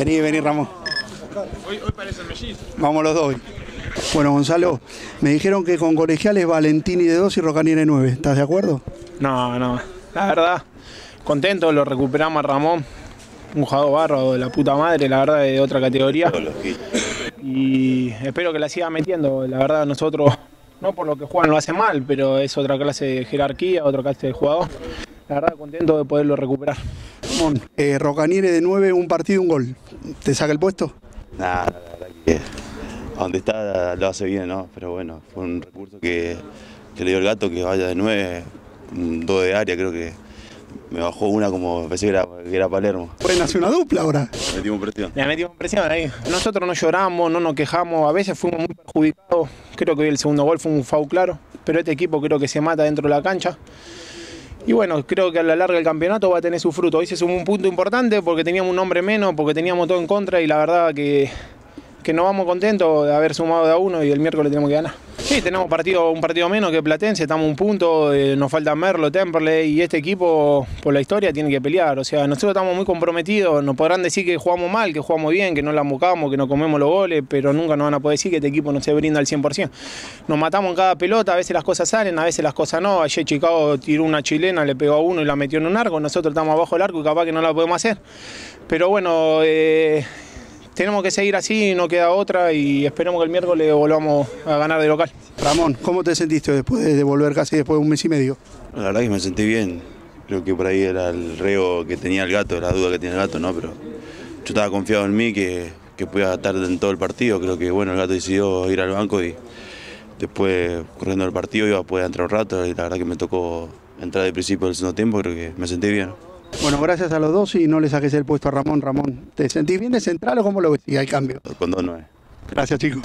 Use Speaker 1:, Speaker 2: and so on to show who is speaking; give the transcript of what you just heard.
Speaker 1: Vení, vení, Ramón.
Speaker 2: Hoy, hoy parece el mellizo.
Speaker 1: Vamos los dos. hoy. Bueno, Gonzalo, me dijeron que con colegiales Valentini de 2 y Rocanieri de 9. ¿Estás de acuerdo?
Speaker 2: No, no. La verdad, contento, lo recuperamos a Ramón. Un jugador barro de la puta madre, la verdad, de otra categoría. Y espero que la siga metiendo. La verdad, nosotros, no por lo que juegan lo hace mal, pero es otra clase de jerarquía, otra clase de jugador. La verdad, contento de poderlo recuperar.
Speaker 1: Ramón, eh, Rocanieri de 9, un partido, un gol. ¿Te saca el puesto?
Speaker 3: Nada, la verdad que a donde está lo hace bien, ¿no? Pero bueno, fue un recurso que, que le dio el gato que vaya de 9, dos de área, creo que me bajó una como pensé que era, que era Palermo.
Speaker 1: Pues nació una dupla ahora.
Speaker 3: Metimos presión.
Speaker 2: Le metimos presión ahí. Nosotros no lloramos, no nos quejamos, a veces fuimos muy perjudicados. Creo que hoy el segundo gol fue un foul claro, pero este equipo creo que se mata dentro de la cancha. Y bueno, creo que a la larga el campeonato va a tener su fruto. Hoy se un punto importante porque teníamos un hombre menos, porque teníamos todo en contra y la verdad que, que nos vamos contentos de haber sumado de a uno y el miércoles tenemos que ganar. Sí, tenemos partido, un partido menos que Platense, estamos un punto, eh, nos falta Merlo, Temperley y este equipo por la historia tiene que pelear. O sea, nosotros estamos muy comprometidos, nos podrán decir que jugamos mal, que jugamos bien, que no la buscamos, que no comemos los goles, pero nunca nos van a poder decir que este equipo no se brinda al 100%. Nos matamos en cada pelota, a veces las cosas salen, a veces las cosas no. Ayer Chicago tiró una chilena, le pegó a uno y la metió en un arco, nosotros estamos abajo del arco y capaz que no la podemos hacer. Pero bueno, eh, tenemos que seguir así, no queda otra y esperemos que el miércoles volvamos a ganar de local.
Speaker 1: Ramón, ¿cómo te sentiste después de volver casi después de un mes y medio?
Speaker 3: La verdad que me sentí bien. Creo que por ahí era el reo que tenía el gato, la duda que tiene el gato, ¿no? Pero yo estaba confiado en mí que, que podía estar en todo el partido. Creo que bueno, el gato decidió ir al banco y después corriendo el partido iba a poder entrar un rato y la verdad que me tocó entrar de principio del segundo tiempo, creo que me sentí bien.
Speaker 1: Bueno, gracias a los dos y no le saques el puesto a Ramón. Ramón, ¿te sentís bien de central o cómo lo ves? Y hay cambio.
Speaker 3: Con dos nueve.
Speaker 1: Gracias, chicos.